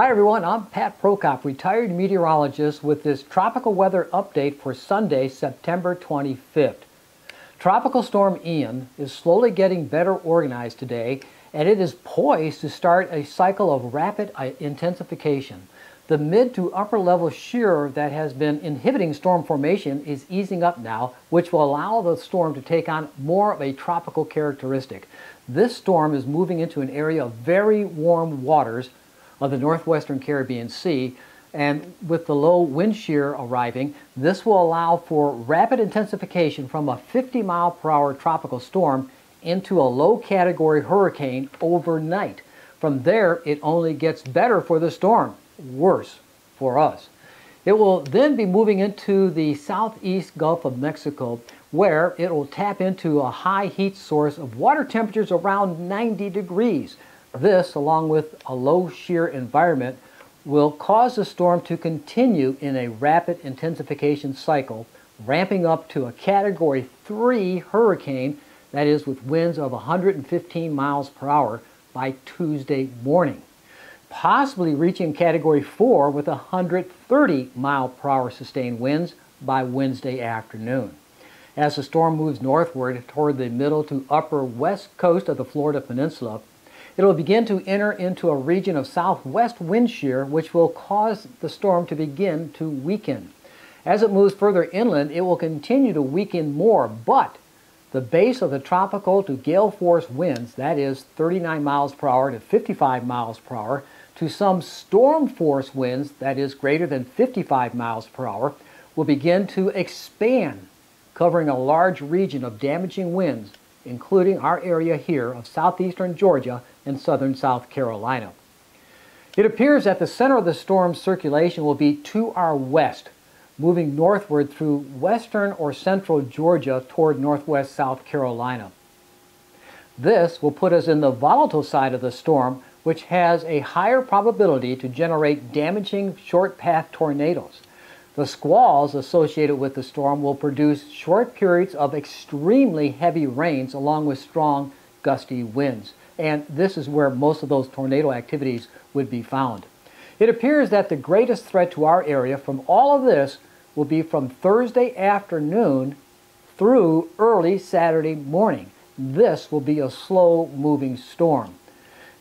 Hi everyone, I'm Pat Prokop, retired meteorologist with this tropical weather update for Sunday, September 25th. Tropical Storm Ian is slowly getting better organized today and it is poised to start a cycle of rapid uh, intensification. The mid to upper level shear that has been inhibiting storm formation is easing up now, which will allow the storm to take on more of a tropical characteristic. This storm is moving into an area of very warm waters of the northwestern Caribbean Sea, and with the low wind shear arriving, this will allow for rapid intensification from a 50 mile per hour tropical storm into a low category hurricane overnight. From there, it only gets better for the storm, worse for us. It will then be moving into the southeast Gulf of Mexico, where it will tap into a high heat source of water temperatures around 90 degrees. This, along with a low shear environment, will cause the storm to continue in a rapid intensification cycle, ramping up to a Category 3 hurricane, that is with winds of 115 miles per hour by Tuesday morning, possibly reaching Category 4 with 130 mile per hour sustained winds by Wednesday afternoon. As the storm moves northward toward the middle to upper west coast of the Florida Peninsula, it will begin to enter into a region of southwest wind shear, which will cause the storm to begin to weaken. As it moves further inland, it will continue to weaken more, but the base of the tropical to gale force winds, that is 39 miles per hour to 55 miles per hour, to some storm force winds, that is greater than 55 miles per hour, will begin to expand, covering a large region of damaging winds including our area here of southeastern Georgia and southern South Carolina. It appears that the center of the storm's circulation will be to our west, moving northward through western or central Georgia toward northwest South Carolina. This will put us in the volatile side of the storm, which has a higher probability to generate damaging short path tornadoes. The squalls associated with the storm will produce short periods of extremely heavy rains along with strong gusty winds. And this is where most of those tornado activities would be found. It appears that the greatest threat to our area from all of this will be from Thursday afternoon through early Saturday morning. This will be a slow moving storm.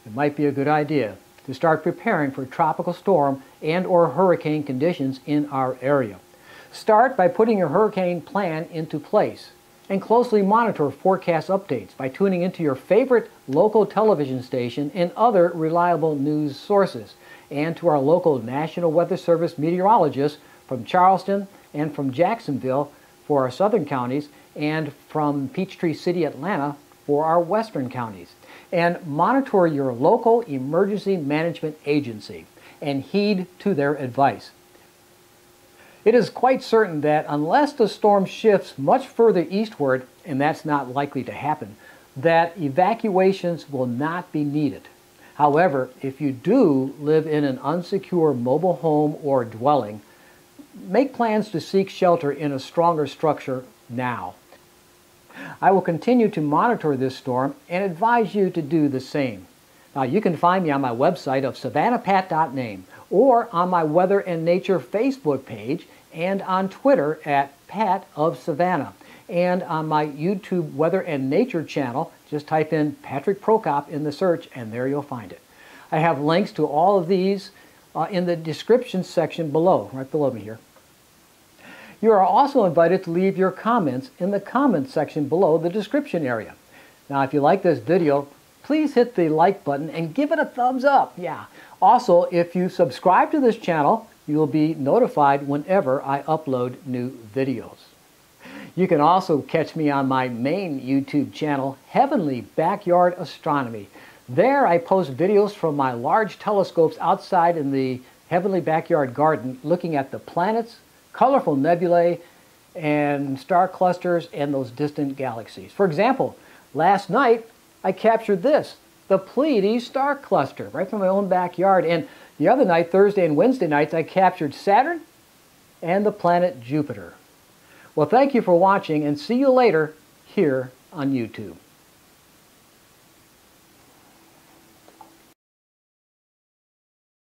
It might be a good idea to start preparing for tropical storm and or hurricane conditions in our area. Start by putting your hurricane plan into place and closely monitor forecast updates by tuning into your favorite local television station and other reliable news sources and to our local National Weather Service meteorologists from Charleston and from Jacksonville for our southern counties and from Peachtree City, Atlanta for our western counties and monitor your local emergency management agency and heed to their advice. It is quite certain that unless the storm shifts much further eastward, and that's not likely to happen, that evacuations will not be needed. However, if you do live in an unsecure mobile home or dwelling, make plans to seek shelter in a stronger structure now. I will continue to monitor this storm and advise you to do the same. Now you can find me on my website of savannahpat.name or on my Weather and Nature Facebook page and on Twitter at Pat of Savannah. And on my YouTube Weather and Nature channel, just type in Patrick Prokop in the search and there you'll find it. I have links to all of these uh, in the description section below, right below me here. You are also invited to leave your comments in the comments section below the description area. Now, if you like this video, please hit the like button and give it a thumbs up. Yeah. Also, if you subscribe to this channel, you will be notified whenever I upload new videos. You can also catch me on my main YouTube channel, Heavenly Backyard Astronomy. There I post videos from my large telescopes outside in the Heavenly Backyard Garden looking at the planets, colorful nebulae and star clusters and those distant galaxies. For example, last night I captured this, the Pleiades star cluster, right from my own backyard. And the other night, Thursday and Wednesday nights, I captured Saturn and the planet Jupiter. Well, thank you for watching and see you later here on YouTube.